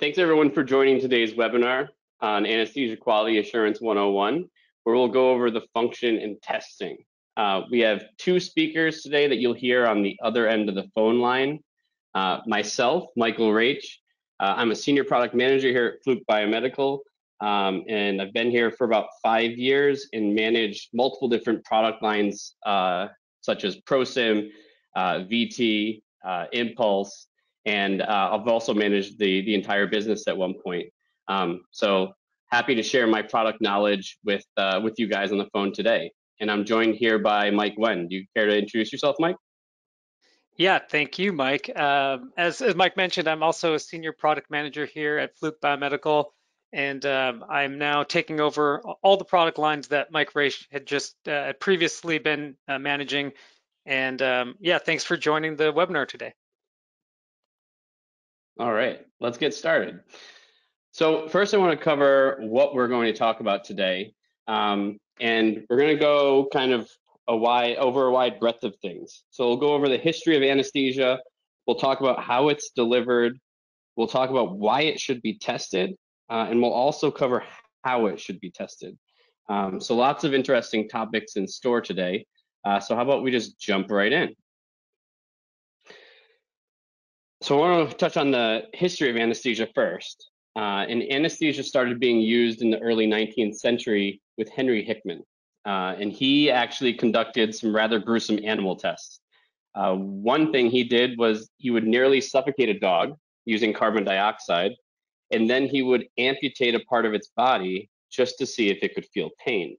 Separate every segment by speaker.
Speaker 1: thanks everyone for joining today's webinar on Anesthesia Quality Assurance 101, where we'll go over the function and testing. Uh, we have two speakers today that you'll hear on the other end of the phone line. Uh, myself, Michael Raiche, uh, I'm a senior product manager here at Fluke Biomedical, um, and I've been here for about five years and managed multiple different product lines, uh, such as ProSim, uh, VT, uh, Impulse, and uh, I've also managed the, the entire business at one point. Um, so happy to share my product knowledge with, uh, with you guys on the phone today. And I'm joined here by Mike Nguyen. Do you care to introduce yourself, Mike?
Speaker 2: Yeah, thank you, Mike. Um, as, as Mike mentioned, I'm also a senior product manager here at Fluke Biomedical, and um, I'm now taking over all the product lines that Mike Raiche had just uh, previously been uh, managing. And um, yeah, thanks for joining the webinar today.
Speaker 1: All right, let's get started. So first I want to cover what we're going to talk about today. Um, and we're going to go kind of a wide, over a wide breadth of things. So we'll go over the history of anesthesia. We'll talk about how it's delivered. We'll talk about why it should be tested. Uh, and we'll also cover how it should be tested. Um, so lots of interesting topics in store today. Uh, so how about we just jump right in? So I want to touch on the history of anesthesia first. Uh, and anesthesia started being used in the early 19th century with Henry Hickman. Uh, and he actually conducted some rather gruesome animal tests. Uh, one thing he did was he would nearly suffocate a dog using carbon dioxide, and then he would amputate a part of its body just to see if it could feel pain.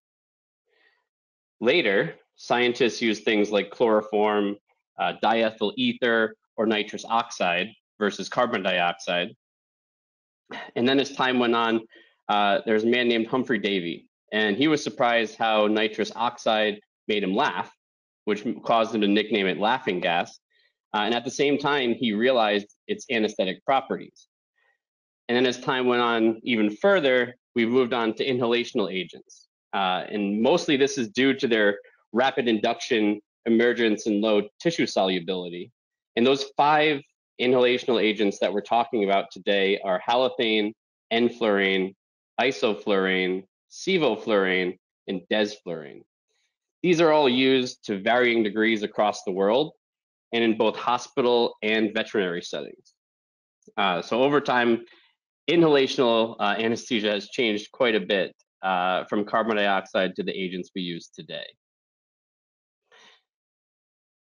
Speaker 1: Later, scientists used things like chloroform, uh, diethyl ether, or nitrous oxide versus carbon dioxide. And then as time went on, uh, there was a man named Humphrey Davy, and he was surprised how nitrous oxide made him laugh, which caused him to nickname it laughing gas. Uh, and at the same time, he realized its anesthetic properties. And then as time went on even further, we moved on to inhalational agents. Uh, and mostly this is due to their rapid induction, emergence, and low tissue solubility. And those five inhalational agents that we're talking about today are halothane, enflurane, isoflurane, sevoflurane, and desflurane. These are all used to varying degrees across the world and in both hospital and veterinary settings. Uh, so over time, inhalational uh, anesthesia has changed quite a bit uh, from carbon dioxide to the agents we use today.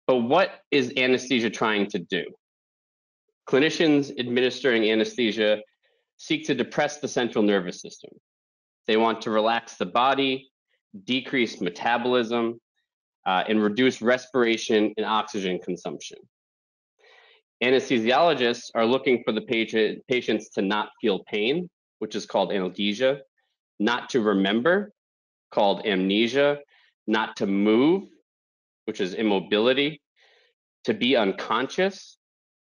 Speaker 1: But what is anesthesia trying to do? Clinicians administering anesthesia seek to depress the central nervous system. They want to relax the body, decrease metabolism, uh, and reduce respiration and oxygen consumption. Anesthesiologists are looking for the patient, patients to not feel pain, which is called analgesia, not to remember, called amnesia, not to move, which is immobility, to be unconscious,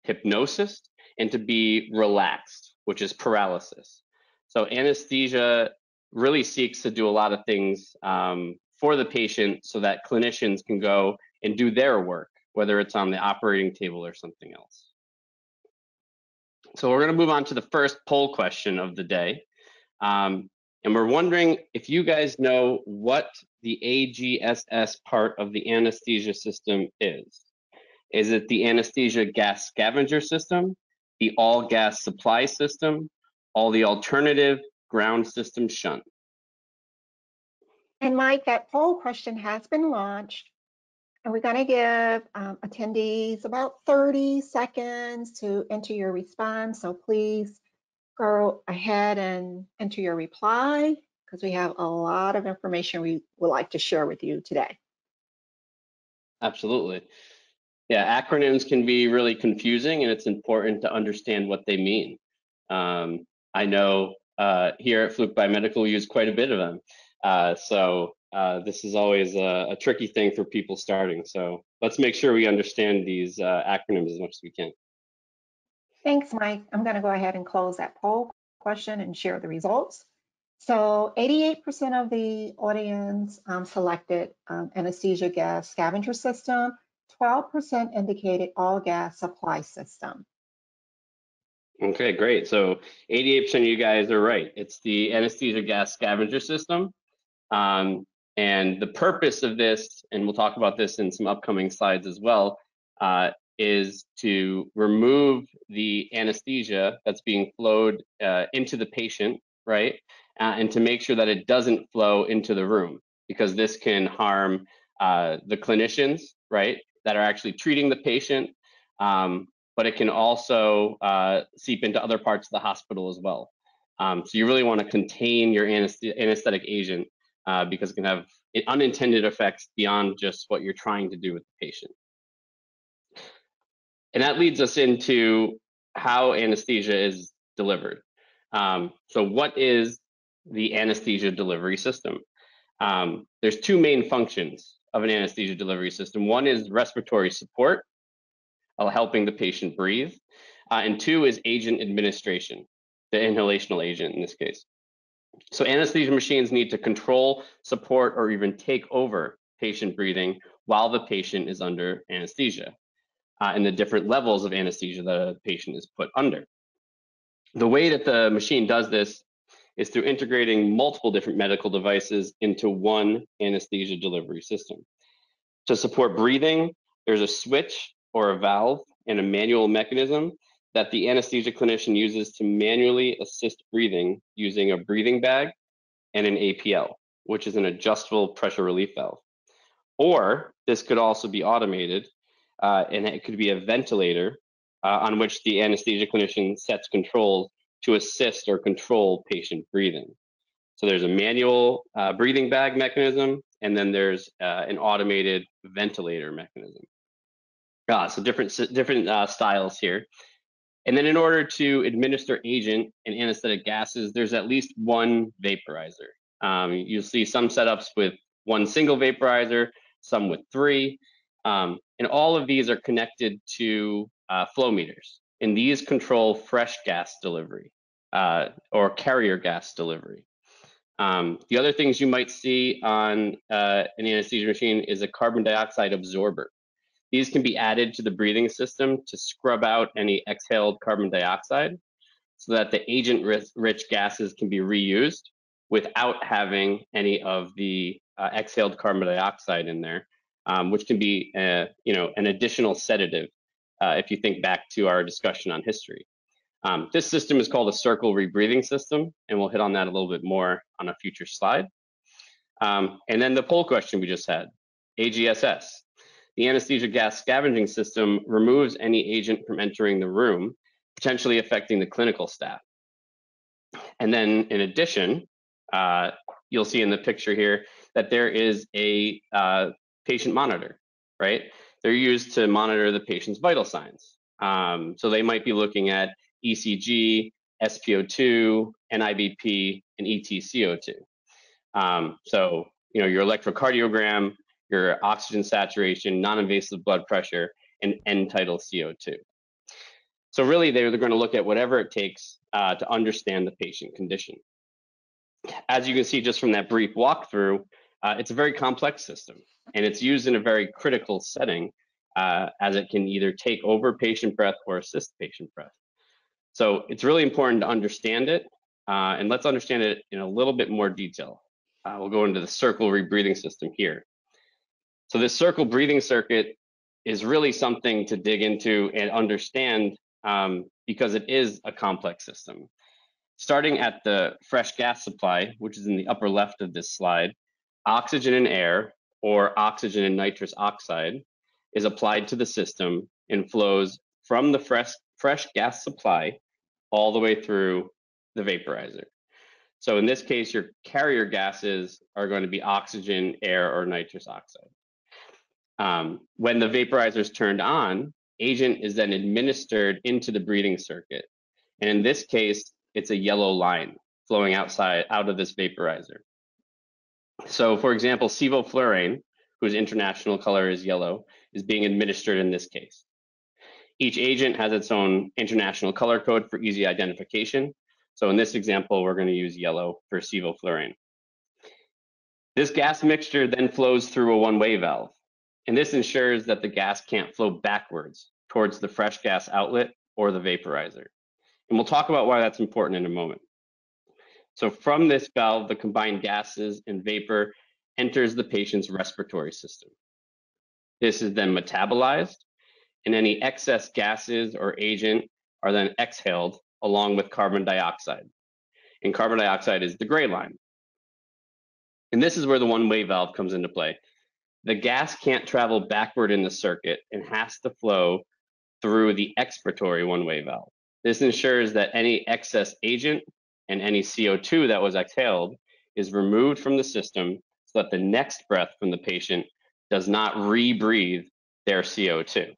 Speaker 1: hypnosis, and to be relaxed, which is paralysis. So anesthesia really seeks to do a lot of things um, for the patient so that clinicians can go and do their work, whether it's on the operating table or something else. So we're going to move on to the first poll question of the day. Um, and we're wondering if you guys know what the AGSS part of the anesthesia system is. Is it the anesthesia gas scavenger system, the all gas supply system, all the alternative ground system shunt?
Speaker 3: And Mike, that poll question has been launched. And we're going to give um, attendees about 30 seconds to enter your response. So please go ahead and enter your reply because we have a lot of information we would like to share with you today.
Speaker 1: Absolutely. Yeah, acronyms can be really confusing and it's important to understand what they mean. Um, I know uh, here at Fluke Biomedical, we use quite a bit of them. Uh, so uh, this is always a, a, tricky thing for people starting. So let's make sure we understand these uh, acronyms as much as we can.
Speaker 3: Thanks, Mike. I'm going to go ahead and close that poll question and share the results. So 88% of the audience um, selected um, anesthesia gas scavenger system, 12% indicated all gas supply system.
Speaker 1: Okay, great. So 88% of you guys are right. It's the anesthesia gas scavenger system. Um, and the purpose of this, and we'll talk about this in some upcoming slides as well, uh, is to remove the anesthesia that's being flowed uh, into the patient, right? Uh, and to make sure that it doesn't flow into the room because this can harm uh, the clinicians, right, that are actually treating the patient, um, but it can also uh, seep into other parts of the hospital as well. Um, so you really want to contain your anesthetic agent uh, because it can have unintended effects beyond just what you're trying to do with the patient. And that leads us into how anesthesia is delivered. Um, so what is the anesthesia delivery system? Um, there's two main functions of an anesthesia delivery system. One is respiratory support, uh, helping the patient breathe. Uh, and two is agent administration, the inhalational agent in this case. So anesthesia machines need to control, support, or even take over patient breathing while the patient is under anesthesia uh, and the different levels of anesthesia that the patient is put under. The way that the machine does this is through integrating multiple different medical devices into one anesthesia delivery system. To support breathing, there's a switch or a valve and a manual mechanism that the anesthesia clinician uses to manually assist breathing using a breathing bag and an APL, which is an adjustable pressure relief valve. Or this could also be automated uh, and it could be a ventilator uh, on which the anesthesia clinician sets controls to assist or control patient breathing. So there's a manual uh, breathing bag mechanism, and then there's uh, an automated ventilator mechanism. Uh, so different different uh, styles here. And then in order to administer agent and anesthetic gases, there's at least one vaporizer. Um, you'll see some setups with one single vaporizer, some with three. Um, and all of these are connected to uh, flow meters. And these control fresh gas delivery uh, or carrier gas delivery. Um, the other things you might see on uh, an anesthesia machine is a carbon dioxide absorber. These can be added to the breathing system to scrub out any exhaled carbon dioxide so that the agent-rich gases can be reused without having any of the uh, exhaled carbon dioxide in there um, which can be, uh, you know, an additional sedative uh, if you think back to our discussion on history. Um, this system is called a circle rebreathing system, and we'll hit on that a little bit more on a future slide. Um, and then the poll question we just had, AGSS. The anesthesia gas scavenging system removes any agent from entering the room, potentially affecting the clinical staff. And then in addition, uh, you'll see in the picture here that there is a uh, patient monitor, right? They're used to monitor the patient's vital signs. Um, so they might be looking at ECG, SpO2, NIBP, and EtCO2. Um, so, you know, your electrocardiogram, your oxygen saturation, non-invasive blood pressure, and end-tidal CO2. So really, they're, they're going to look at whatever it takes uh, to understand the patient condition. As you can see just from that brief walkthrough, uh, it's a very complex system and it's used in a very critical setting uh, as it can either take over patient breath or assist patient breath. So it's really important to understand it, uh, and let's understand it in a little bit more detail. Uh, we'll go into the circle rebreathing system here. So this circle breathing circuit is really something to dig into and understand um, because it is a complex system. Starting at the fresh gas supply, which is in the upper left of this slide, oxygen and air or oxygen and nitrous oxide is applied to the system and flows from the fresh, fresh gas supply all the way through the vaporizer. So in this case, your carrier gases are going to be oxygen, air, or nitrous oxide. Um, when the vaporizer is turned on, agent is then administered into the breathing circuit. And in this case, it's a yellow line flowing outside out of this vaporizer. So for example, sevoflurane, whose international color is yellow, is being administered in this case. Each agent has its own international color code for easy identification. So in this example, we're going to use yellow for sevoflurane. This gas mixture then flows through a one-way valve, and this ensures that the gas can't flow backwards towards the fresh gas outlet or the vaporizer. And And we'll talk about why that's important in a moment. So from this valve, the combined gases and vapor enters the patient's respiratory system. This is then metabolized, and any excess gases or agent are then exhaled along with carbon dioxide. And carbon dioxide is the gray line. And this is where the one-way valve comes into play. The gas can't travel backward in the circuit and has to flow through the expiratory one-way valve. This ensures that any excess agent and any CO2 that was exhaled is removed from the system so that the next breath from the patient does not rebreathe their CO2.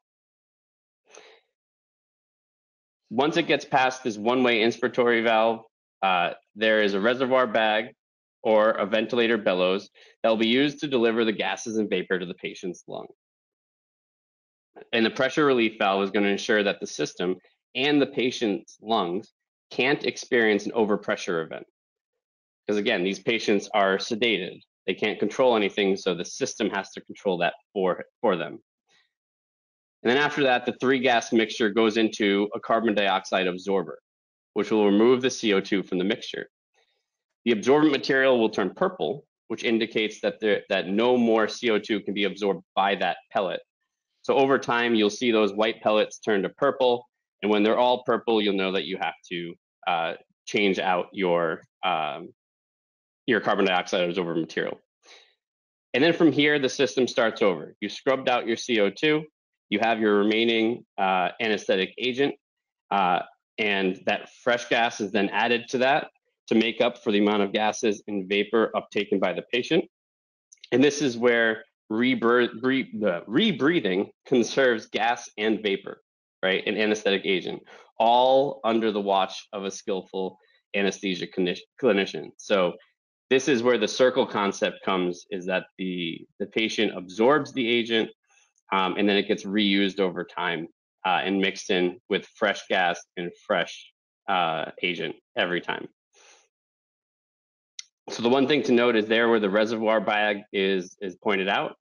Speaker 1: Once it gets past this one-way inspiratory valve, uh, there is a reservoir bag or a ventilator bellows that will be used to deliver the gases and vapor to the patient's lung. And the pressure relief valve is going to ensure that the system and the patient's lungs can't experience an overpressure event. Because again, these patients are sedated. They can't control anything, so the system has to control that for, for them. And then after that, the three gas mixture goes into a carbon dioxide absorber, which will remove the CO2 from the mixture. The absorbent material will turn purple, which indicates that, there, that no more CO2 can be absorbed by that pellet. So over time, you'll see those white pellets turn to purple, and when they're all purple, you'll know that you have to uh, change out your, um, your carbon dioxide absorber material. And then from here, the system starts over. You scrubbed out your CO2, you have your remaining uh, anesthetic agent, uh, and that fresh gas is then added to that to make up for the amount of gases and vapor uptaken by the patient. And this is where rebreathing conserves gas and vapor, right? An anesthetic agent, all under the watch of a skillful anesthesia clinician. So this is where the circle concept comes is that the, the patient absorbs the agent um, and then it gets reused over time uh, and mixed in with fresh gas and fresh uh, agent every time. So the one thing to note is there where the reservoir bag is is pointed out,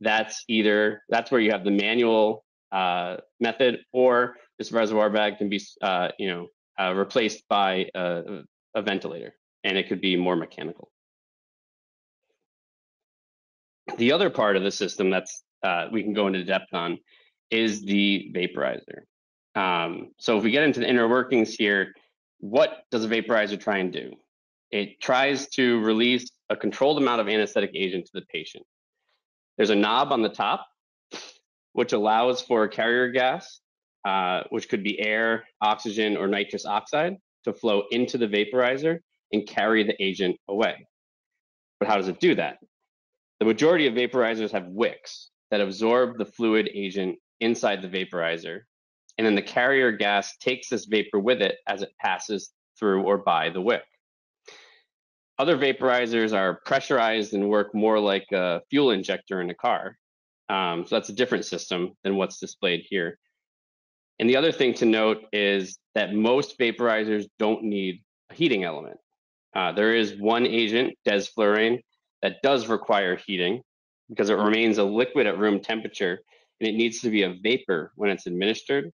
Speaker 1: that's either that's where you have the manual uh, method, or this reservoir bag can be uh, you know uh, replaced by a, a ventilator, and it could be more mechanical. The other part of the system that's uh, we can go into depth on is the vaporizer. Um, so if we get into the inner workings here, what does a vaporizer try and do? It tries to release a controlled amount of anesthetic agent to the patient. There's a knob on the top, which allows for carrier gas, uh, which could be air, oxygen, or nitrous oxide, to flow into the vaporizer and carry the agent away. But how does it do that? The majority of vaporizers have wicks that absorb the fluid agent inside the vaporizer, and then the carrier gas takes this vapor with it as it passes through or by the wick. Other vaporizers are pressurized and work more like a fuel injector in a car. Um, so that's a different system than what's displayed here. And the other thing to note is that most vaporizers don't need a heating element. Uh, there is one agent, desflurane, that does require heating because it remains a liquid at room temperature and it needs to be a vapor when it's administered.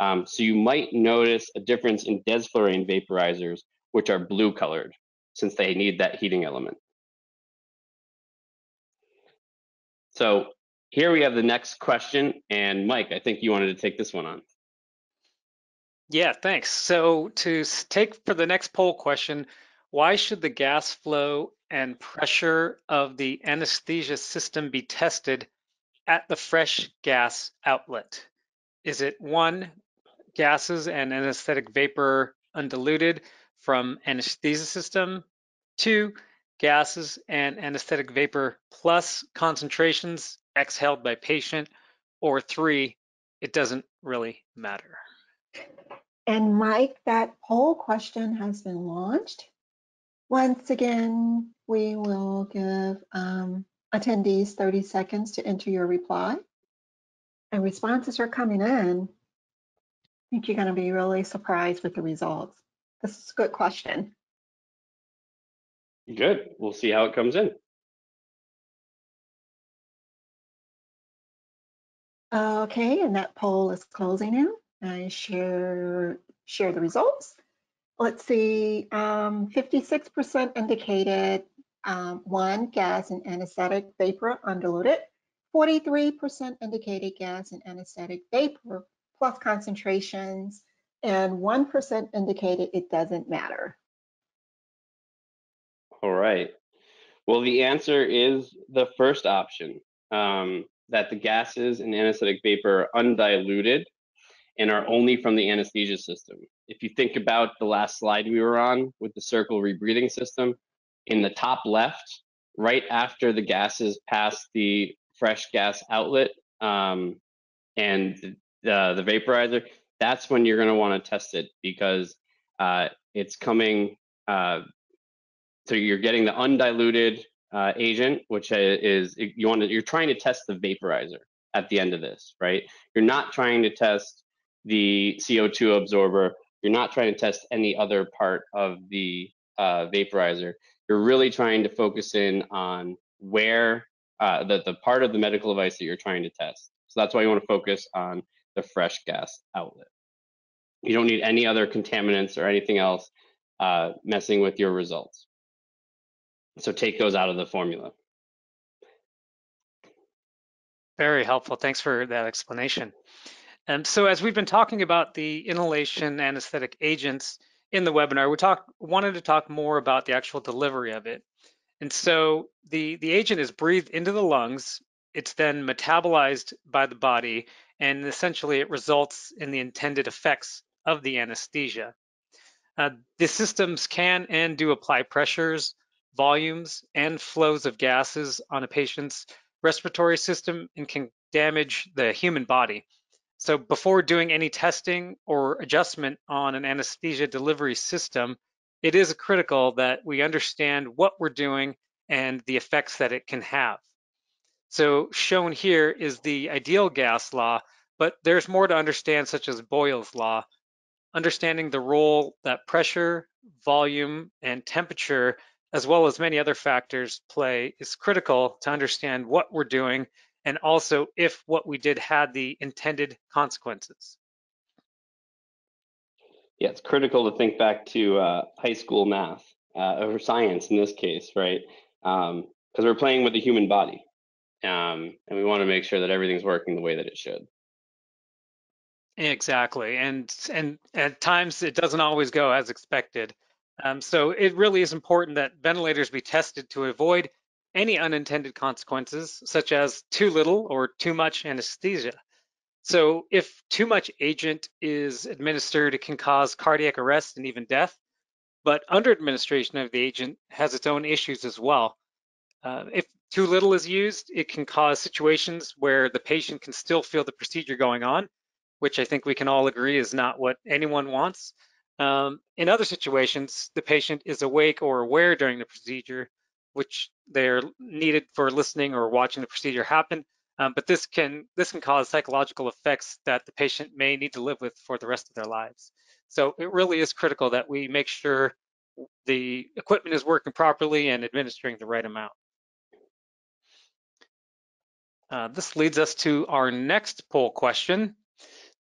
Speaker 1: Um, so you might notice a difference in desflurane vaporizers, which are blue colored since they need that heating element. So here we have the next question. And Mike, I think you wanted to take this one on.
Speaker 2: Yeah, thanks. So to take for the next poll question, why should the gas flow and pressure of the anesthesia system be tested at the fresh gas outlet? Is it one, gases and anesthetic vapor undiluted from anesthesia system? Two, gases and anesthetic vapor plus concentrations exhaled by patient? Or three, it doesn't really matter.
Speaker 3: And Mike, that poll question has been launched. Once again, we will give um, attendees 30 seconds to enter your reply. And responses are coming in. I think you're going to be really surprised with the results. This is a good question.
Speaker 1: Good. We'll see how it comes in.
Speaker 3: Okay, and that poll is closing now. and share, share the results. Let's see, 56% um, indicated um, one, gas and anesthetic vapor undiluted. 43% indicated gas and anesthetic vapor plus concentrations, and 1% indicated it doesn't matter.
Speaker 1: All right. Well, the answer is the first option, um, that the gases and anesthetic vapor are undiluted and are only from the anesthesia system. If you think about the last slide we were on with the circle rebreathing system, in the top left, right after the gases pass the fresh gas outlet um, and the, the vaporizer, that's when you're going to want to test it because uh, it's coming. Uh, so you're getting the undiluted uh, agent, which is you want to you're trying to test the vaporizer at the end of this, right? You're not trying to test the CO2 absorber. You're not trying to test any other part of the uh, vaporizer. You're really trying to focus in on where uh, the, the part of the medical device that you're trying to test. So that's why you want to focus on the fresh gas outlet. You don't need any other contaminants or anything else uh, messing with your results. So take those out of the formula.
Speaker 2: Very helpful. Thanks for that explanation. And so as we've been talking about the inhalation anesthetic agents in the webinar, we talk, wanted to talk more about the actual delivery of it. And so the, the agent is breathed into the lungs, it's then metabolized by the body, and essentially it results in the intended effects of the anesthesia. Uh, the systems can and do apply pressures, volumes, and flows of gases on a patient's respiratory system and can damage the human body. So before doing any testing or adjustment on an anesthesia delivery system, it is critical that we understand what we're doing and the effects that it can have. So shown here is the ideal gas law, but there's more to understand such as Boyle's law. Understanding the role that pressure, volume, and temperature, as well as many other factors play is critical to understand what we're doing and also if what we did had the intended consequences
Speaker 1: yeah, it's critical to think back to uh, high school math uh, or science in this case, right? Because um, we're playing with the human body, um, and we want to make sure that everything's working the way that it should.
Speaker 2: Exactly, and and at times it doesn't always go as expected. Um, so it really is important that ventilators be tested to avoid any unintended consequences, such as too little or too much anesthesia. So if too much agent is administered, it can cause cardiac arrest and even death. But under administration of the agent has its own issues as well. Uh, if too little is used, it can cause situations where the patient can still feel the procedure going on, which I think we can all agree is not what anyone wants. Um, in other situations, the patient is awake or aware during the procedure, which they're needed for listening or watching the procedure happen, um, but this can this can cause psychological effects that the patient may need to live with for the rest of their lives. So it really is critical that we make sure the equipment is working properly and administering the right amount. Uh, this leads us to our next poll question.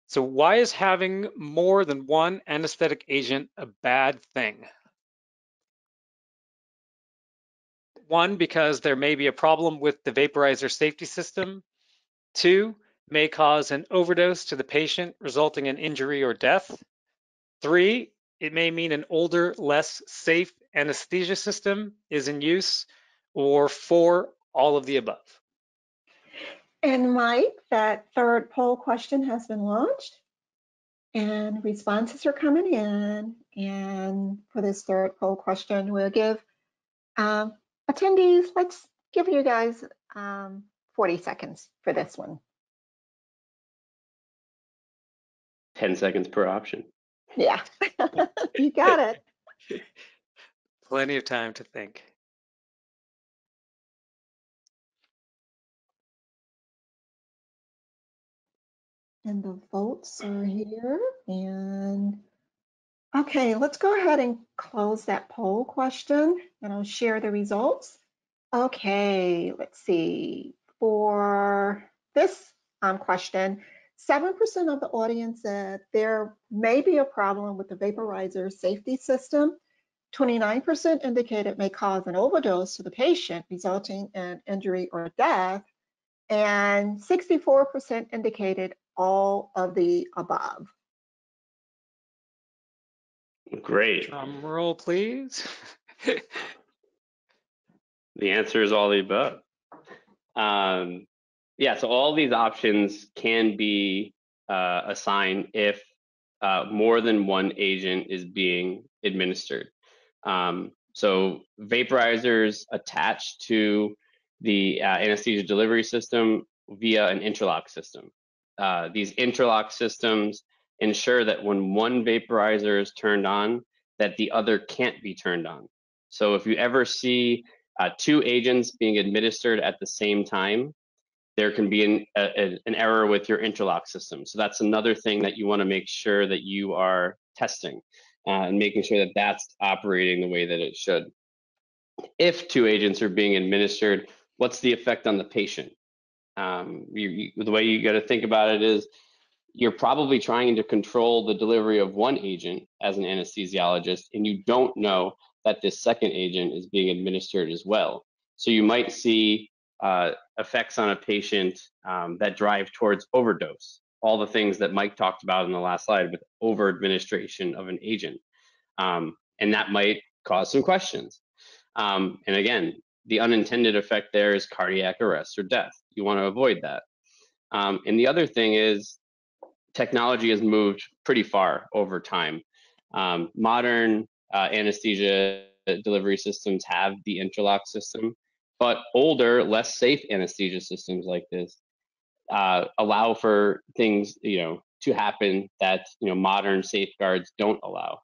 Speaker 2: So why is having more than one anesthetic agent a bad thing? One, because there may be a problem with the vaporizer safety system. Two, may cause an overdose to the patient, resulting in injury or death. Three, it may mean an older, less safe anesthesia system is in use. Or four, all of the above.
Speaker 3: And Mike, that third poll question has been launched and responses are coming in. And for this third poll question, we'll give um, attendees, let's give you guys um, 40 seconds for this one.
Speaker 1: 10 seconds per option.
Speaker 3: Yeah, you got it.
Speaker 2: Plenty of time to think.
Speaker 3: And the votes are here and Okay, let's go ahead and close that poll question and I'll share the results. Okay, let's see. For this um, question, 7% of the audience said there may be a problem with the vaporizer safety system. 29% indicated it may cause an overdose to the patient, resulting in injury or death. And 64% indicated all of the above.
Speaker 1: Great.
Speaker 2: Drum roll, please.
Speaker 1: The answer is all the above. Um, yeah, so all these options can be uh, assigned if uh, more than one agent is being administered. Um, so vaporizers attached to the uh, anesthesia delivery system via an interlock system. Uh, these interlock systems ensure that when one vaporizer is turned on, that the other can't be turned on. So if you ever see uh, two agents being administered at the same time, there can be an, a, an error with your interlock system. So that's another thing that you want to make sure that you are testing uh, and making sure that that's operating the way that it should. If two agents are being administered, what's the effect on the patient? Um, you, you, the way you got to think about it is you're probably trying to control the delivery of one agent as an anesthesiologist, and you don't know that this second agent is being administered as well. So you might see uh, effects on a patient um, that drive towards overdose, all the things that Mike talked about in the last slide with over administration of an agent. Um, and that might cause some questions. Um, and again, the unintended effect there is cardiac arrest or death. You want to avoid that. Um, and the other thing is technology has moved pretty far over time. Um, modern uh, anesthesia delivery systems have the interlock system, but older, less safe anesthesia systems like this uh, allow for things, you know, to happen that you know modern safeguards don't allow.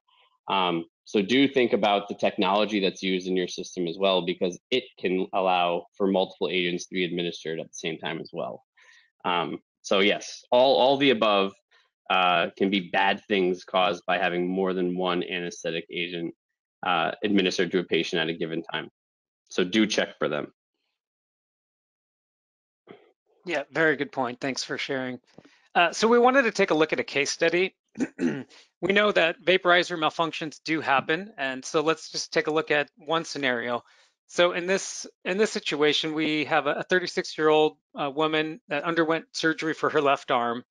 Speaker 1: Um, so do think about the technology that's used in your system as well, because it can allow for multiple agents to be administered at the same time as well. Um, so yes, all all the above uh, can be bad things caused by having more than one anesthetic agent uh, administered to a patient at a given time. So do check for them.
Speaker 2: Yeah, very good point. Thanks for sharing. Uh, so we wanted to take a look at a case study. we know that vaporizer malfunctions do happen, and so let's just take a look at one scenario. So in this in this situation, we have a 36-year-old uh, woman that underwent surgery for her left arm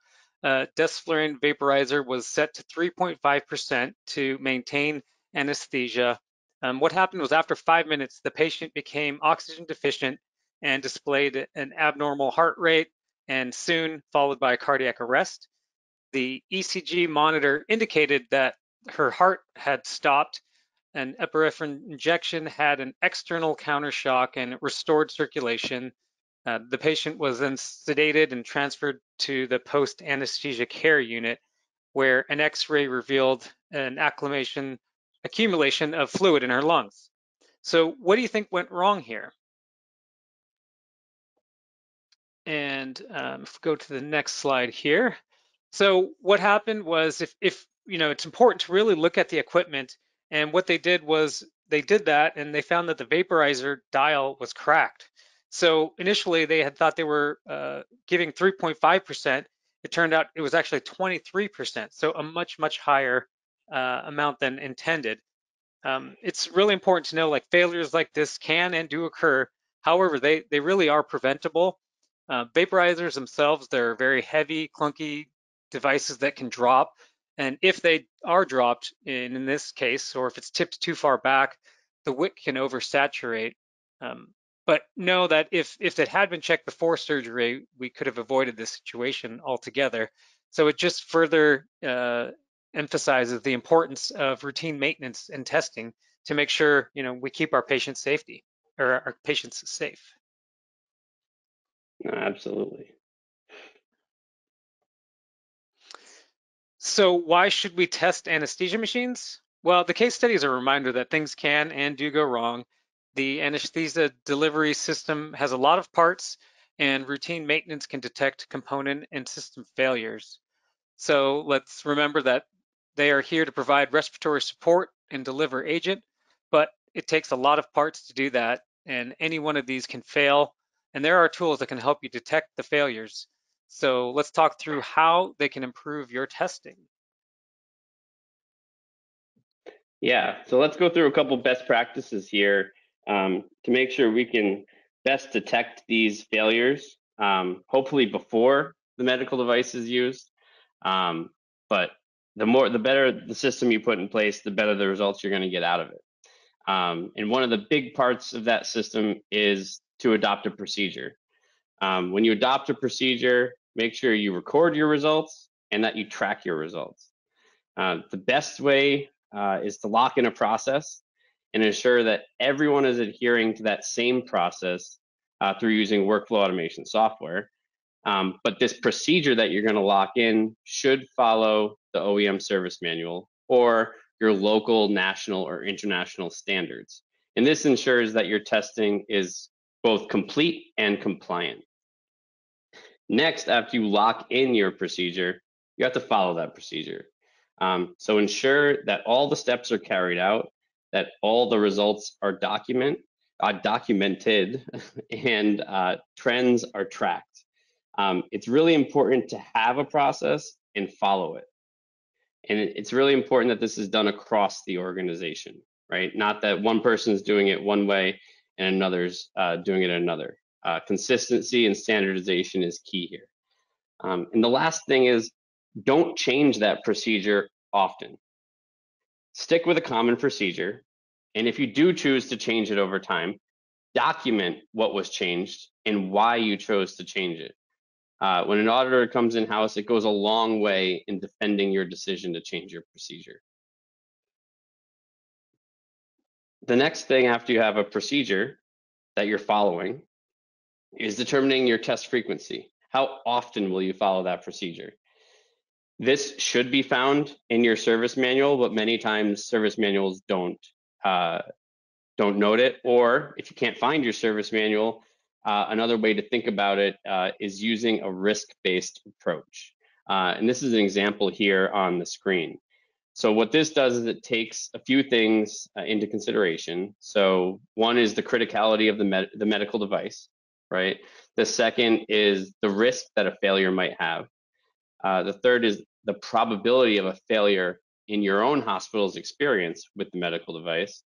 Speaker 2: uh, desflurane vaporizer was set to 3.5% to maintain anesthesia. Um, what happened was after five minutes, the patient became oxygen deficient and displayed an abnormal heart rate and soon followed by cardiac arrest. The ECG monitor indicated that her heart had stopped an epinephrine injection had an external counter shock and restored circulation. Uh, the patient was then sedated and transferred to the post anesthesia care unit, where an X-ray revealed an accumulation of fluid in her lungs. So, what do you think went wrong here? And um, if we go to the next slide here. So, what happened was, if, if you know, it's important to really look at the equipment. And what they did was they did that, and they found that the vaporizer dial was cracked. So initially they had thought they were uh, giving 3.5%. It turned out it was actually 23%, so a much, much higher uh, amount than intended. Um, it's really important to know like failures like this can and do occur. However, they, they really are preventable. Uh, vaporizers themselves, they're very heavy, clunky devices that can drop. And if they are dropped, in, in this case, or if it's tipped too far back, the wick can oversaturate. Um, but know that if if it had been checked before surgery, we could have avoided this situation altogether. So it just further uh, emphasizes the importance of routine maintenance and testing to make sure you know we keep our patients' safety or our patients safe.
Speaker 1: Absolutely.
Speaker 2: So why should we test anesthesia machines? Well, the case study is a reminder that things can and do go wrong, the anesthesia delivery system has a lot of parts and routine maintenance can detect component and system failures. So let's remember that they are here to provide respiratory support and deliver agent, but it takes a lot of parts to do that and any one of these can fail. And there are tools that can help you detect the failures. So let's talk through how they can improve your testing.
Speaker 1: Yeah, so let's go through a couple best practices here um, to make sure we can best detect these failures, um, hopefully before the medical device is used. Um, but the more, the better the system you put in place, the better the results you're going to get out of it. Um, and one of the big parts of that system is to adopt a procedure. Um, when you adopt a procedure, make sure you record your results and that you track your results. Uh, the best way uh, is to lock in a process and ensure that everyone is adhering to that same process uh, through using workflow automation software. Um, but this procedure that you're going to lock in should follow the OEM service manual or your local, national, or international standards. And this ensures that your testing is both complete and compliant. Next, after you lock in your procedure, you have to follow that procedure. Um, so ensure that all the steps are carried out, that all the results are document, uh, documented, and uh, trends are tracked. Um, it's really important to have a process and follow it. And it's really important that this is done across the organization, right? Not that one person is doing it one way and another's uh, doing it another. Uh, consistency and standardization is key here. Um, and the last thing is don't change that procedure often. Stick with a common procedure. And if you do choose to change it over time, document what was changed and why you chose to change it. Uh, when an auditor comes in house, it goes a long way in defending your decision to change your procedure. The next thing after you have a procedure that you're following is determining your test frequency. How often will you follow that procedure? This should be found in your service manual, but many times service manuals don't uh, don't note it. Or if you can't find your service manual, uh, another way to think about it uh, is using a risk-based approach. Uh, and this is an example here on the screen. So what this does is it takes a few things uh, into consideration. So one is the criticality of the, med the medical device, right? The second is the risk that a failure might have. Uh, the third is the probability of a failure in your own hospital's experience with the medical device.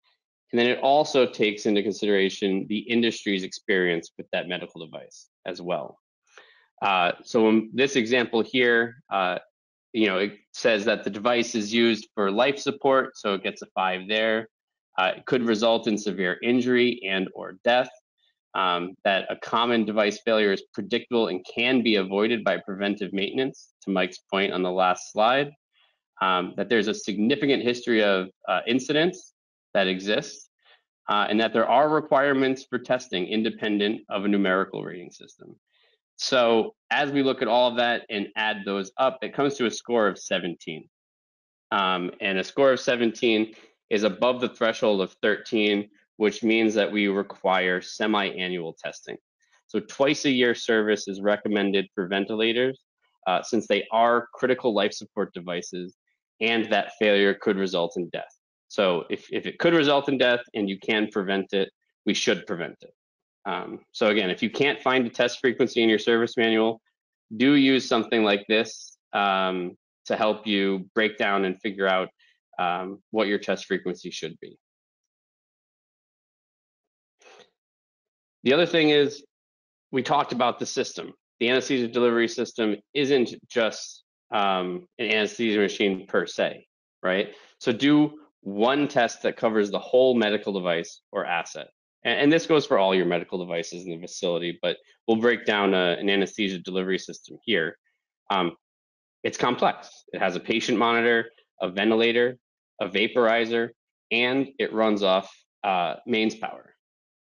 Speaker 1: And then it also takes into consideration the industry's experience with that medical device as well. Uh, so in this example here, uh, you know, it says that the device is used for life support, so it gets a five there. Uh, it could result in severe injury and or death um, that a common device failure is predictable and can be avoided by preventive maintenance, to Mike's point on the last slide, um, that there's a significant history of uh, incidents that exist, uh, and that there are requirements for testing independent of a numerical rating system. So as we look at all of that and add those up, it comes to a score of 17. Um, and a score of 17 is above the threshold of 13, which means that we require semi-annual testing. So twice a year service is recommended for ventilators uh, since they are critical life support devices and that failure could result in death. So if, if it could result in death and you can prevent it, we should prevent it. Um, so again, if you can't find a test frequency in your service manual, do use something like this um, to help you break down and figure out um, what your test frequency should be. The other thing is, we talked about the system. The anesthesia delivery system isn't just um, an anesthesia machine per se, right? So do one test that covers the whole medical device or asset. And, and this goes for all your medical devices in the facility, but we'll break down a, an anesthesia delivery system here. Um, it's complex. It has a patient monitor, a ventilator, a vaporizer, and it runs off uh, mains power.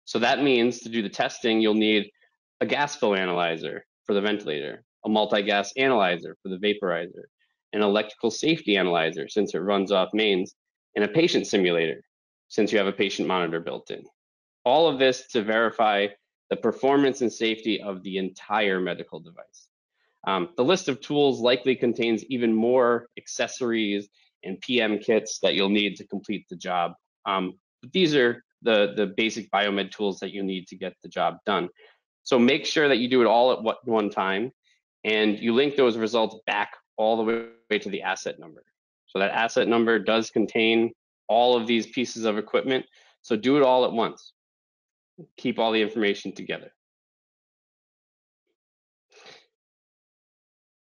Speaker 1: So that means to do the testing, you'll need a gas flow analyzer for the ventilator, a multi-gas analyzer for the vaporizer, an electrical safety analyzer since it runs off mains, and a patient simulator since you have a patient monitor built in. All of this to verify the performance and safety of the entire medical device. Um, the list of tools likely contains even more accessories and PM kits that you'll need to complete the job. Um, but these are the, the basic biomed tools that you need to get the job done. So make sure that you do it all at one time and you link those results back all the way to the asset number. So that asset number does contain all of these pieces of equipment. So do it all at once. Keep all the information together.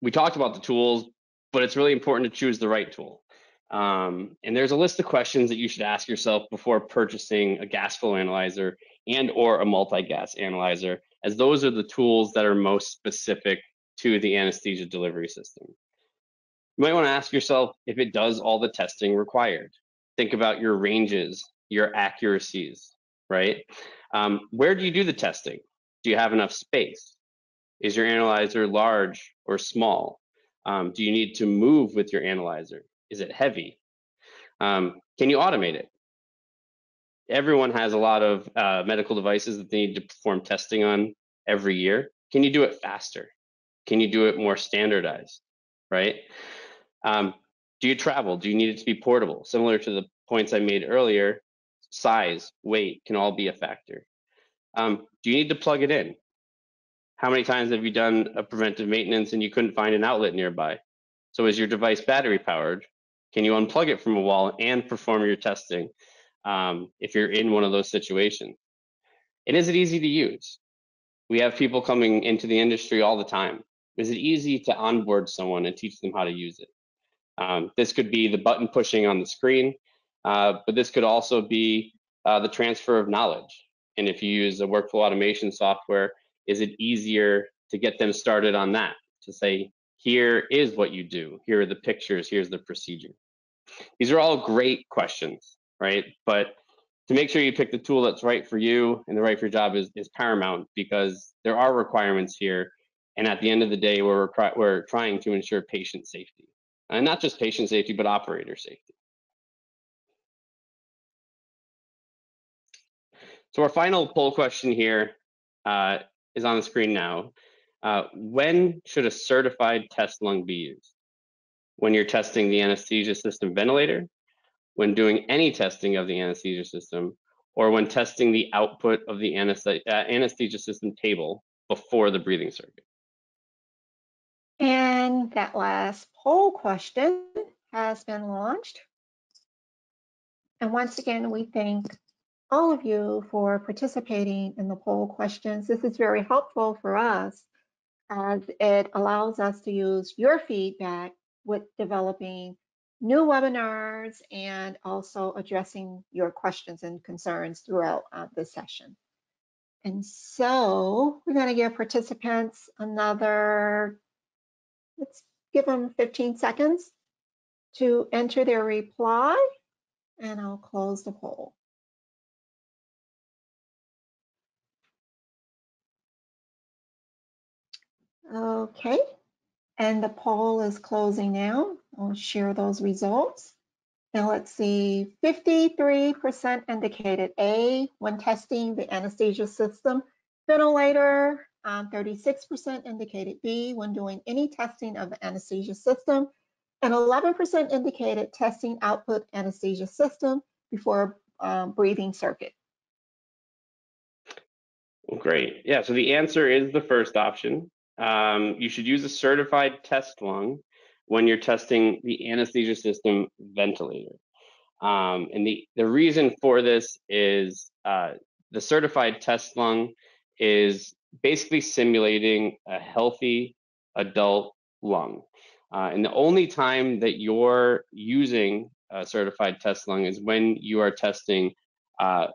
Speaker 1: We talked about the tools, but it's really important to choose the right tool. Um, and there's a list of questions that you should ask yourself before purchasing a gas flow analyzer and or a multi-gas analyzer, as those are the tools that are most specific to the anesthesia delivery system. You might want to ask yourself if it does all the testing required. Think about your ranges, your accuracies, right? Um, where do you do the testing? Do you have enough space? Is your analyzer large or small? Um, do you need to move with your analyzer? Is it heavy? Um, can you automate it? Everyone has a lot of uh, medical devices that they need to perform testing on every year. Can you do it faster? Can you do it more standardized, right? Um, do you travel? Do you need it to be portable? Similar to the points I made earlier, size, weight can all be a factor. Um, do you need to plug it in? How many times have you done a preventive maintenance and you couldn't find an outlet nearby? So is your device battery powered? Can you unplug it from a wall and perform your testing um, if you're in one of those situations? And is it easy to use? We have people coming into the industry all the time. Is it easy to onboard someone and teach them how to use it? Um, this could be the button pushing on the screen, uh, but this could also be uh, the transfer of knowledge. And if you use a workflow automation software, is it easier to get them started on that? To say, here is what you do. Here are the pictures. Here's the procedure. These are all great questions, right? But to make sure you pick the tool that's right for you and the right for your job is, is paramount because there are requirements here. And at the end of the day, we're, we're trying to ensure patient safety. And not just patient safety, but operator safety. So our final poll question here uh, is on the screen now. Uh, when should a certified test lung be used? When you're testing the anesthesia system ventilator, when doing any testing of the anesthesia system, or when testing the output of the anesthesia, uh, anesthesia system table before the breathing circuit.
Speaker 3: And that last poll question has been launched. And once again, we thank all of you for participating in the poll questions. This is very helpful for us as it allows us to use your feedback with developing new webinars and also addressing your questions and concerns throughout uh, the session. And so we're going to give participants another, let's give them 15 seconds to enter their reply and I'll close the poll. Okay, and the poll is closing now. I'll share those results. Now let's see, 53% indicated A when testing the anesthesia system ventilator, 36% um, indicated B when doing any testing of the anesthesia system, and 11% indicated testing output anesthesia system before um, breathing circuit.
Speaker 1: Great. Yeah, so the answer is the first option um, you should use a certified test lung when you're testing the anesthesia system ventilator. Um, and the, the reason for this is uh, the certified test lung is basically simulating a healthy adult lung. Uh, and the only time that you're using a certified test lung is when you are testing uh,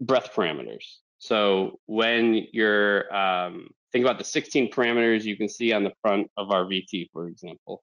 Speaker 1: breath parameters. So when you're um, think about the 16 parameters you can see on the front of our VT, for example.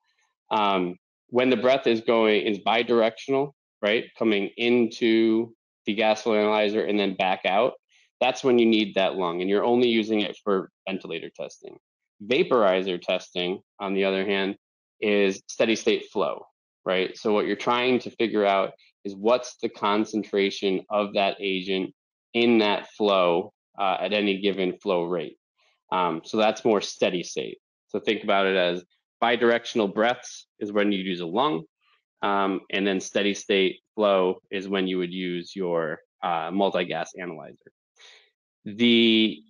Speaker 1: Um, when the breath is going is bidirectional, right, coming into the gas flow analyzer and then back out, that's when you need that lung, and you're only using it for ventilator testing. Vaporizer testing, on the other hand, is steady state flow, right? So what you're trying to figure out is what's the concentration of that agent in that flow uh, at any given flow rate. Um, so that's more steady state. So think about it as bidirectional breaths is when you use a lung, um, and then steady state flow is when you would use your uh, multi-gas analyzer. The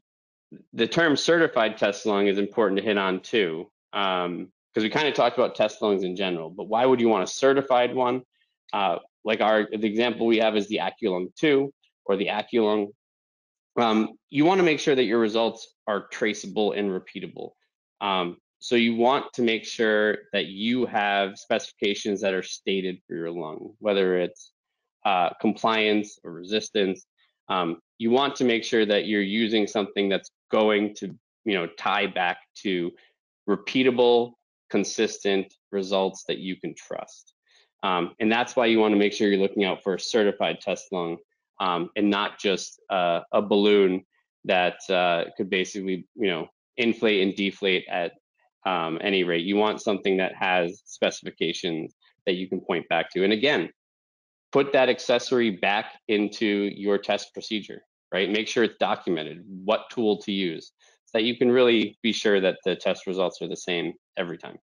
Speaker 1: the term certified test lung is important to hit on too. Um, because we kind of talked about test lungs in general, but why would you want a certified one? Uh, like our the example we have is the Acculung 2 or the Acculung. Um, you want to make sure that your results are traceable and repeatable. Um, so you want to make sure that you have specifications that are stated for your lung, whether it's uh, compliance or resistance. Um, you want to make sure that you're using something that's going to, you know, tie back to repeatable consistent results that you can trust. Um, and that's why you want to make sure you're looking out for a certified test lung um, and not just uh, a balloon that uh, could basically, you know, inflate and deflate at um, any rate. You want something that has specifications that you can point back to. And again, put that accessory back into your test procedure, right? Make sure it's documented, what tool to use so that you can really be sure that the test results are the same every time.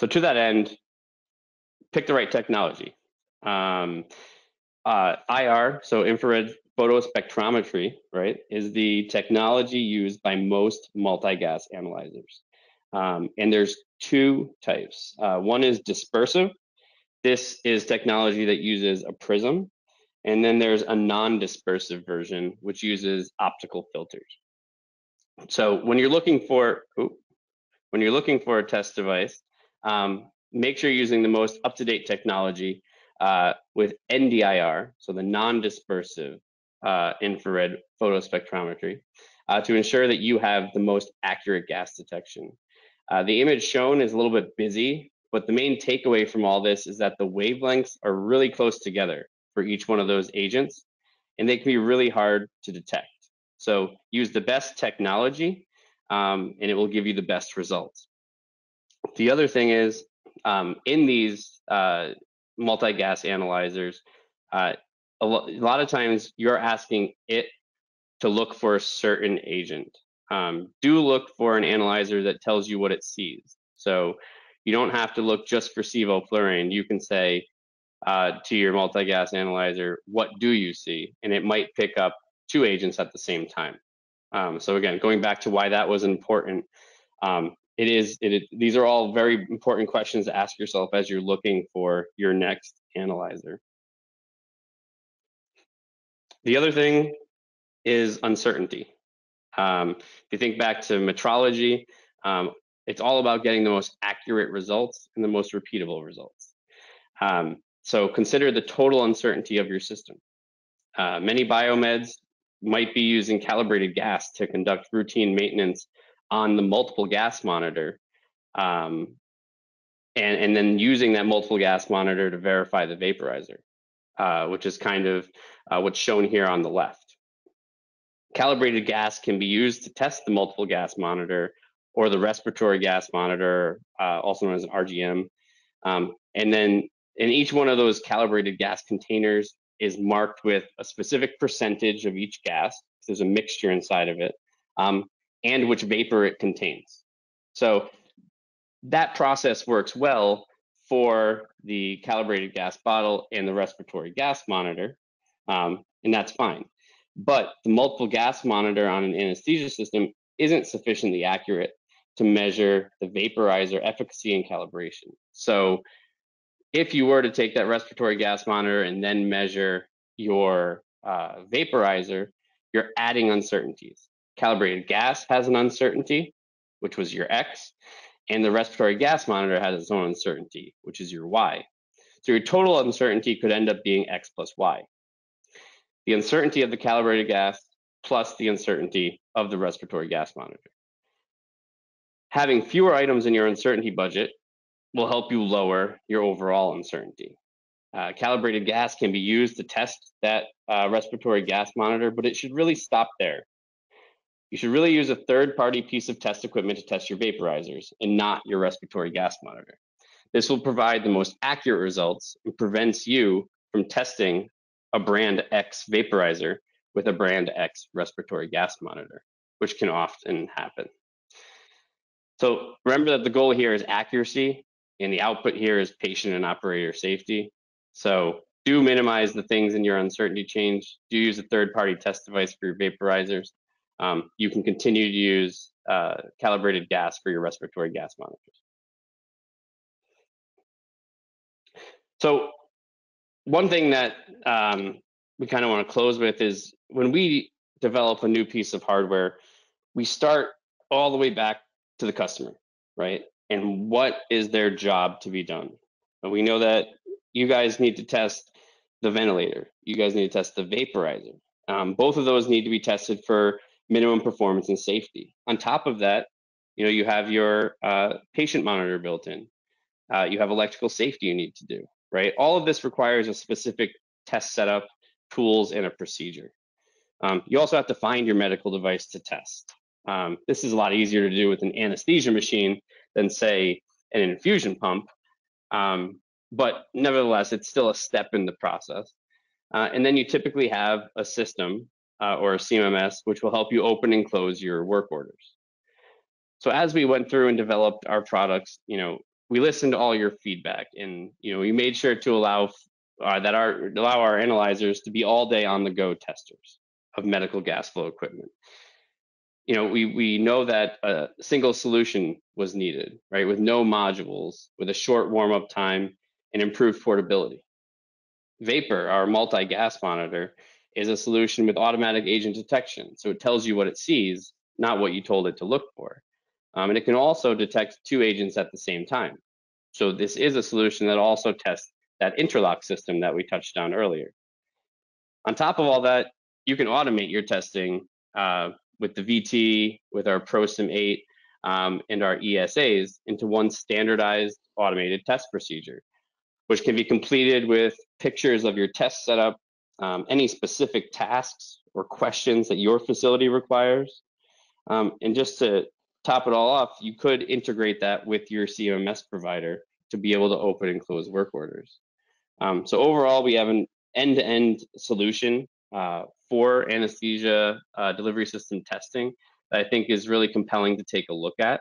Speaker 1: So to that end, pick the right technology. Um, uh, IR, so infrared photospectrometry, right, is the technology used by most multi-gas analyzers. Um, and there's two types. Uh, one is dispersive. This is technology that uses a prism and then there's a non-dispersive version, which uses optical filters. So when you're looking for, when you're looking for a test device, um, make sure you're using the most up-to-date technology uh, with NDIR, so the non-dispersive uh, infrared photospectrometry, uh, to ensure that you have the most accurate gas detection. Uh, the image shown is a little bit busy, but the main takeaway from all this is that the wavelengths are really close together for each one of those agents, and they can be really hard to detect. So use the best technology, um, and it will give you the best results. The other thing is, um, in these uh, multi-gas analyzers, uh, a, lo a, lot of times you're asking it to look for a certain agent. Um, do look for an analyzer that tells you what it sees. So you don't have to look just for sevoflurane. You can say, uh, to your multi-gas analyzer, what do you see? And it might pick up two agents at the same time. Um, so again, going back to why that was important, um, it is, it, these are all very important questions to ask yourself as you're looking for your next analyzer. The other thing is uncertainty. Um, if you think back to metrology, um, it's all about getting the most accurate results and the most repeatable results. Um, so consider the total uncertainty of your system. Uh, many biomeds might be using calibrated gas to conduct routine maintenance on the multiple gas monitor, um, and, and then using that multiple gas monitor to verify the vaporizer, uh, which is kind of uh, what's shown here on the left. Calibrated gas can be used to test the multiple gas monitor or the respiratory gas monitor, uh, also known as an RGM. Um, and then in each one of those calibrated gas containers is marked with a specific percentage of each gas. There's a mixture inside of it, um, and which vapor it contains. So that process works well for the calibrated gas bottle and the respiratory gas monitor, um, and that's fine. But the multiple gas monitor on an anesthesia system isn't sufficiently accurate to measure the vaporizer efficacy and calibration. So if you were to take that respiratory gas monitor and then measure your uh, vaporizer, you're adding uncertainties. Calibrated gas has an uncertainty, which was your X, and the respiratory gas monitor has its own uncertainty, which is your Y. So your total uncertainty could end up being X plus Y. The uncertainty of the calibrated gas plus the uncertainty of the respiratory gas monitor. Having fewer items in your uncertainty budget will help you lower your overall uncertainty. Uh, calibrated gas can be used to test that uh, respiratory gas monitor, but it should really stop there. You should really use a third party piece of test equipment to test your vaporizers and not your respiratory gas monitor. This will provide the most accurate results and prevents you from testing a brand X vaporizer with a brand X respiratory gas monitor, which can often happen. So remember that the goal here is accuracy and the output here is patient and operator safety. So do minimize the things in your uncertainty change. Do use a third party test device for your vaporizers. Um, you can continue to use uh, calibrated gas for your respiratory gas monitors. So one thing that um, we kind of want to close with is when we develop a new piece of hardware, we start all the way back to the customer, right? And what is their job to be done? And we know that you guys need to test the ventilator. You guys need to test the vaporizer. Um, both of those need to be tested for minimum performance and safety. On top of that, you know, you have your uh, patient monitor built in. Uh, you have electrical safety you need to do, right? All of this requires a specific test setup, tools, and a procedure. Um, you also have to find your medical device to test. Um, this is a lot easier to do with an anesthesia machine than, say, an infusion pump. Um, but nevertheless, it's still a step in the process. Uh, and then you typically have a system uh, or CMMS, which will help you open and close your work orders. So as we went through and developed our products, you know, we listened to all your feedback, and you know, we made sure to allow uh, that our allow our analyzers to be all day on the go testers of medical gas flow equipment. You know, we we know that a single solution was needed, right, with no modules, with a short warm up time and improved portability. Vapor, our multi-gas monitor, is a solution with automatic agent detection. So it tells you what it sees, not what you told it to look for. Um, and it can also detect two agents at the same time. So this is a solution that also tests that interlock system that we touched on earlier. On top of all that, you can automate your testing uh, with the VT, with our ProSim 8, um, and our ESAs into one standardized automated test procedure which can be completed with pictures of your test setup, um, any specific tasks or questions that your facility requires. Um, and just to top it all off, you could integrate that with your CMMS provider to be able to open and close work orders. Um, so overall, we have an end-to-end solution uh, for anesthesia uh, delivery system testing that I think is really compelling to take a look at.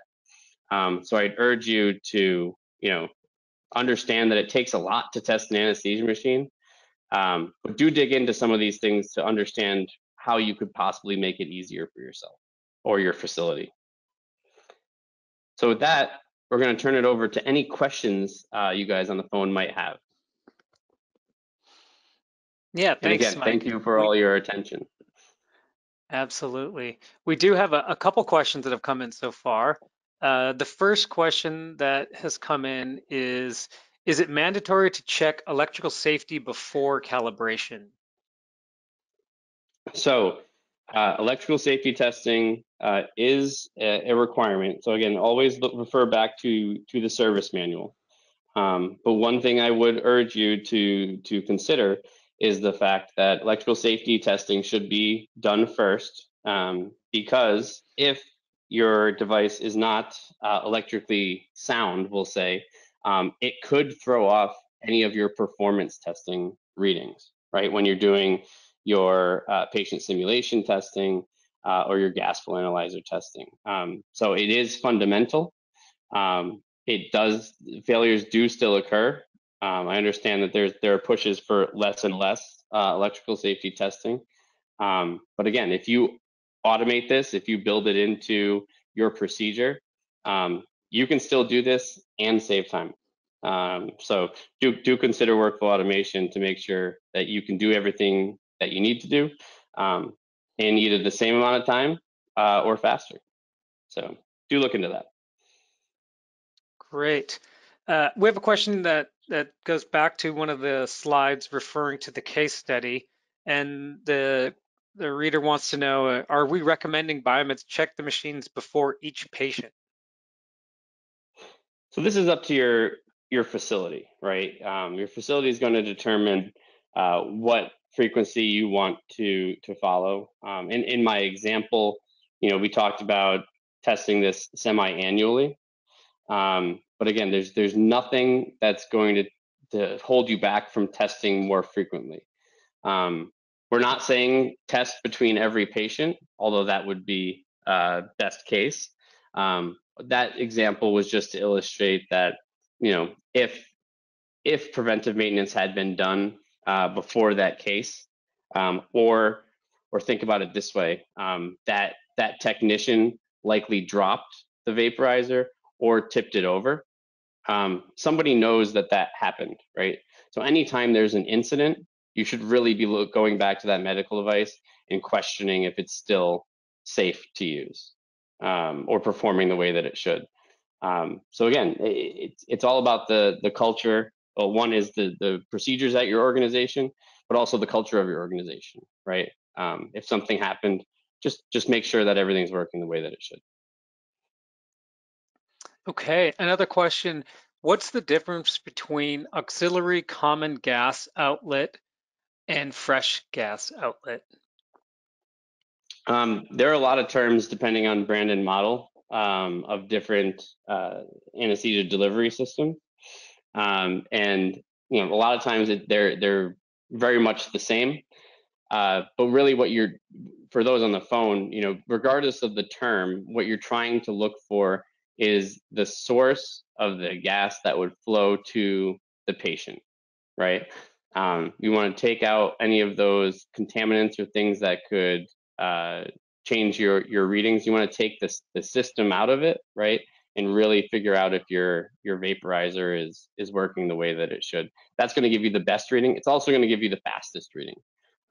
Speaker 1: Um, so I'd urge you to, you know, understand that it takes a lot to test an anesthesia machine. Um, but do dig into some of these things to understand how you could possibly make it easier for yourself or your facility. So with that, we're going to turn it over to any questions uh, you guys on the phone might have.
Speaker 2: Yeah, thanks,
Speaker 1: and again,
Speaker 2: Mike.
Speaker 1: thank you for all your attention.
Speaker 2: Absolutely. We do have a, a couple questions that have come in so far. Uh, the first question that has come in is, is it mandatory to check electrical safety before calibration?
Speaker 1: So uh, electrical safety testing uh, is a, a, requirement. So again, always look, refer back to, to the service manual. Um, but one thing I would urge you to, to consider is the fact that electrical safety testing should be done first um, because if your device is not uh, electrically sound, we'll say, um, it could throw off any of your performance testing readings, right? When you're doing your uh, patient simulation testing uh, or your gas flow analyzer testing. Um, so it is fundamental. Um, it does, failures do still occur. Um, I understand that there's there are pushes for less and less uh, electrical safety testing. Um, but again, if you automate this, if you build it into your procedure, um, you can still do this and save time. Um, so do, do consider workflow automation to make sure that you can do everything that you need to do um, in either the same amount of time uh, or faster. So do look into that.
Speaker 2: Great. Uh, we have a question that, that goes back to one of the slides referring to the case study. And the the reader wants to know, uh, are we recommending biomeds check the machines before each patient?
Speaker 1: So this is up to your your facility, right? Um, your facility is going to determine uh, what frequency you want to to follow. Um, in in my example, you know, we talked about testing this semi-annually, um, but again, there's there's nothing that's going to to hold you back from testing more frequently. Um, we're not saying test between every patient, although that would be uh, best case. Um, that example was just to illustrate that, you know, if if preventive maintenance had been done uh, before that case, um, or or think about it this way, um, that that technician likely dropped the vaporizer or tipped it over, um, somebody knows that that happened, right? So anytime there's an incident, you should really be look, going back to that medical device and questioning if it's still safe to use um, or performing the way that it should. Um, so again, it, it's it's all about the the culture. Well, one is the the procedures at your organization, but also the culture of your organization, right? Um, if something happened, just just make sure that everything's working the way that it should.
Speaker 2: Okay, another question. What's the difference between auxiliary common gas outlet and fresh gas outlet?
Speaker 1: Um, there are a lot of terms depending on brand and model um, of different uh, anesthesia delivery systems, um, and you know a lot of times it, they're they're very much the same. Uh, but really, what you're for those on the phone, you know, regardless of the term, what you're trying to look for is the source of the gas that would flow to the patient, right? Um, you want to take out any of those contaminants or things that could uh, change your your readings. You want to take this the system out of it, right? And really figure out if your your vaporizer is is working the way that it should. That's going to give you the best reading. It's also going to give you the fastest reading.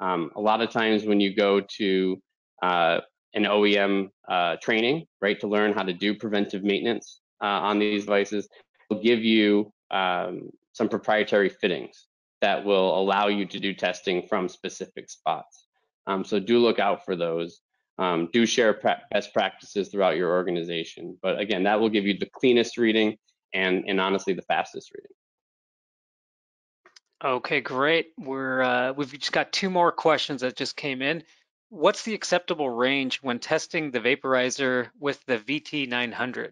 Speaker 1: Um, a lot of times when you go to uh, an OEM uh, training, right, to learn how to do preventive maintenance uh, on these devices, will give you um, some proprietary fittings that will allow you to do testing from specific spots. Um, so do look out for those. Um, do share pra best practices throughout your organization. But again, that will give you the cleanest reading and, and honestly the fastest reading.
Speaker 2: Okay, great. We're uh, we've just got two more questions that just came in. What's the acceptable range when testing the vaporizer with the VT900?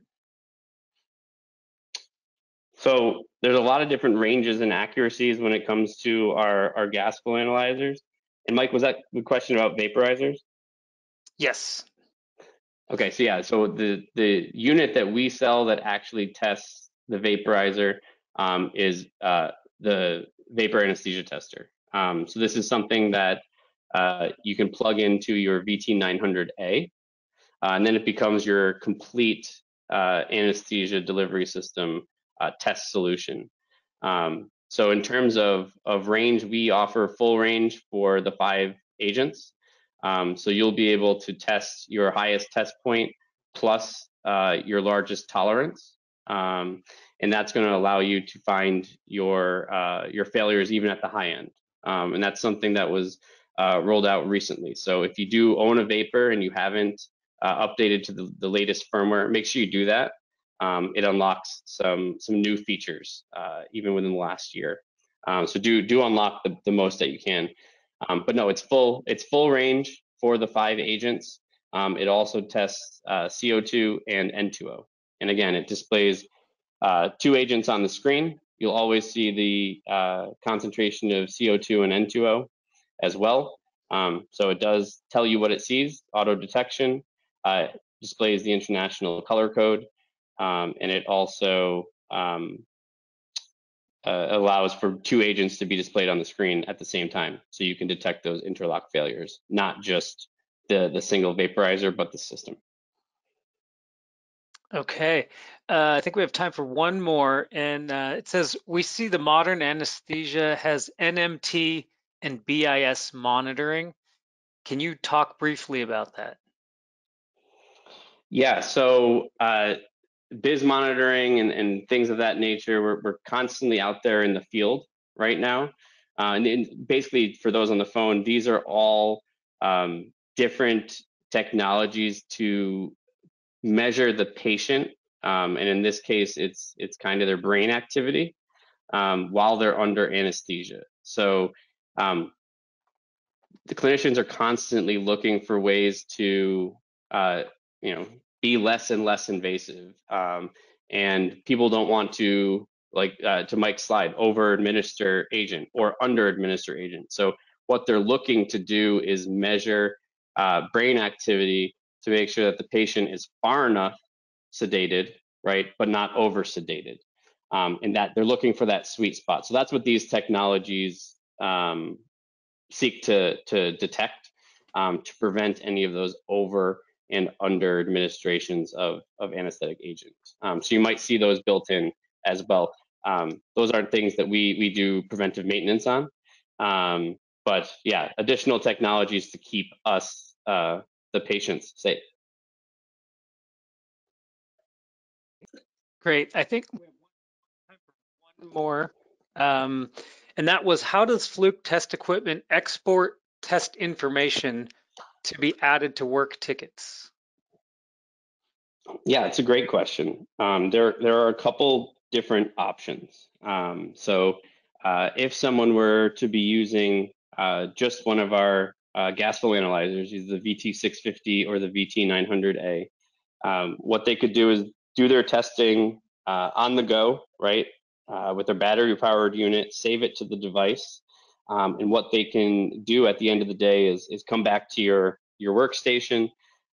Speaker 1: So there's a lot of different ranges and accuracies when it comes to our, our gas flow analyzers. And Mike, was that the question about vaporizers?
Speaker 2: Yes.
Speaker 1: Okay, so yeah, so the the unit that we sell that actually tests the vaporizer um, is uh, the vapor anesthesia tester. Um, so this is something that uh, you can plug into your VT900A, uh, and then it becomes your complete uh, anesthesia delivery system uh, test solution. Um, so in terms of, of range, we offer full range for the five agents. Um, so you'll be able to test your highest test point plus uh, your largest tolerance. Um, and that's going to allow you to find your uh, your failures even at the high end. Um, and that's something that was uh, rolled out recently. So if you do own a vapor and you haven't uh, updated to the, the latest firmware, make sure you do that um, it unlocks some some new features uh, even within the last year. Um, so do do unlock the, the most that you can. Um, but no, it's full it's full range for the five agents. Um, it also tests uh, CO2 and N2O. And again, it displays uh, two agents on the screen. You'll always see the uh, concentration of CO2 and N2O as well. Um, so it does tell you what it sees, auto detection, uh, displays the international color code, um, and it also um, uh, allows for two agents to be displayed on the screen at the same time. So you can detect those interlock failures, not just the, the single vaporizer, but the system.
Speaker 2: Okay, uh, I think we have time for one more. And uh, it says, we see the modern anesthesia has NMT and BIS monitoring. Can you talk briefly about that?
Speaker 1: Yeah, so uh, BIS monitoring and, and things of that nature, we're, we're constantly out there in the field right now. Uh, and, basically, for those on the phone, these are all um, different technologies to measure the patient. Um, and in this case, it's it's kind of their brain activity um, while they're under anesthesia. So um, the clinicians are constantly looking for ways to uh, you know be less and less invasive. Um, and people don't want to, like uh, to Mike's slide, over administer agent or under administer agent. So what they're looking to do is measure uh, brain activity to make sure that the patient is far enough sedated, right, but not over sedated. Um, and that they're looking for that sweet spot. So that's what these technologies um, seek to, to detect um, to prevent any of those over and under administrations of, of anesthetic agents. Um, so you might see those built in as well. Um, those aren't things that we, we do preventive maintenance on. Um, but yeah, additional technologies to keep us, uh, the patients safe.
Speaker 2: Great. I think one more. Um, and that was how does Fluke test equipment export test information to be added to work tickets?
Speaker 1: Yeah, it's a great question. Um, there, there are a couple different options. Um, so uh, if someone were to be using uh, just one of our uh, gas flow analyzers, either the VT650 or the VT900A, um, what they could do is do their testing uh, on the go, right, uh, with their battery powered unit, save it to the device. Um, and what they can do at the end of the day is, is come back to your, your workstation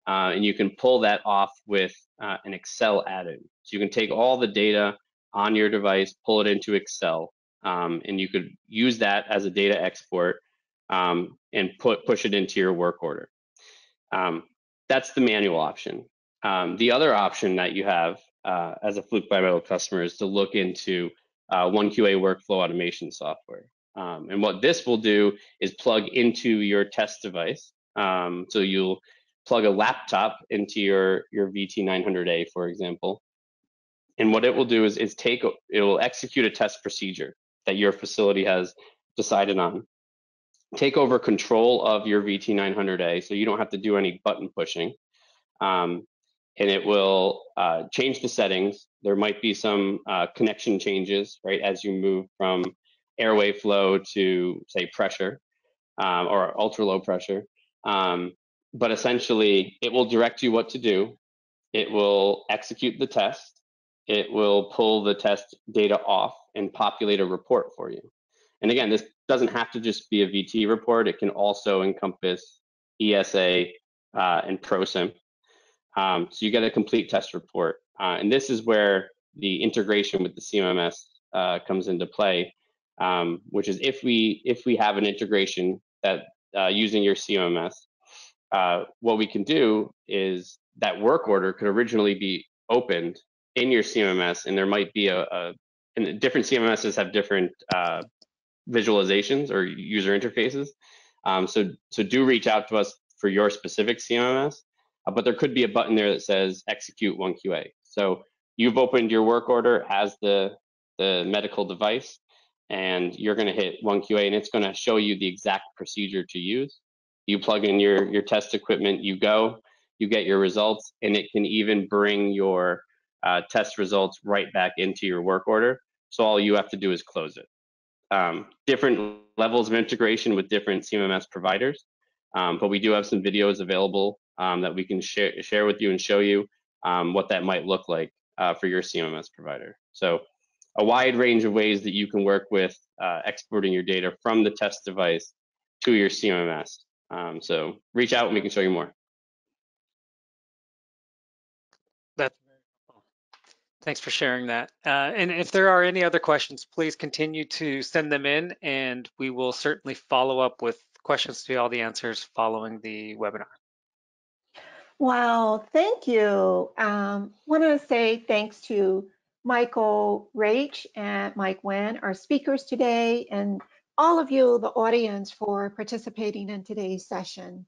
Speaker 1: uh, and you can pull that off with uh, an Excel add-in. So you can take all the data on your device, pull it into Excel, um, and you could use that as a data export um, and put push it into your work order. Um, that's the manual option. Um, the other option that you have uh, as a Fluke Biomedical customer is to look into uh, OneQA workflow automation software. Um, and what this will do is plug into your test device. Um, so you'll plug a laptop into your, your VT900A, for example. And what it will do is, is take, it will execute a test procedure that your facility has decided on. Take over control of your VT900A so you don't have to do any button pushing. Um, and it will uh, change the settings. There might be some uh, connection changes, right, as you move from airway flow to, say, pressure um, or ultra low pressure. Um, but essentially, it will direct you what to do. It will execute the test. It will pull the test data off and populate a report for you. And again, this doesn't have to just be a VT report. It can also encompass ESA uh, and ProSim. Um, so you get a complete test report. Uh, and this is where the integration with the CMMS uh, comes into play, um, which is if we if we have an integration that uh, using your CMMS, uh, what we can do is that work order could originally be opened in your CMMS, and there might be a, a and different CMMSs have different uh, visualizations or user interfaces. Um, so so do reach out to us for your specific CMMS uh, but there could be a button there that says execute OneQA. So you've opened your work order as the, the medical device and you're going to hit OneQA and it's going to show you the exact procedure to use. You plug in your, your test equipment, you go, you get your results, and it can even bring your uh, test results right back into your work order. So all you have to do is close it. Um, different levels of integration with different CMMS providers, um, but we do have some videos available um, that we can share, share with you and show you um, what that might look like uh, for your CMMS provider. So a wide range of ways that you can work with uh, exporting your data from the test device to your CMMS. Um, so reach out and we can show you more.
Speaker 2: That's very helpful. Thanks for sharing that. Uh, and if there are any other questions, please continue to send them in and we will certainly follow up with questions to all the answers following the webinar.
Speaker 3: Wow, thank you. Um, want to say thanks to Michael Raiche and Mike Nguyen, our speakers today, and all of you, the audience, for participating in today's session.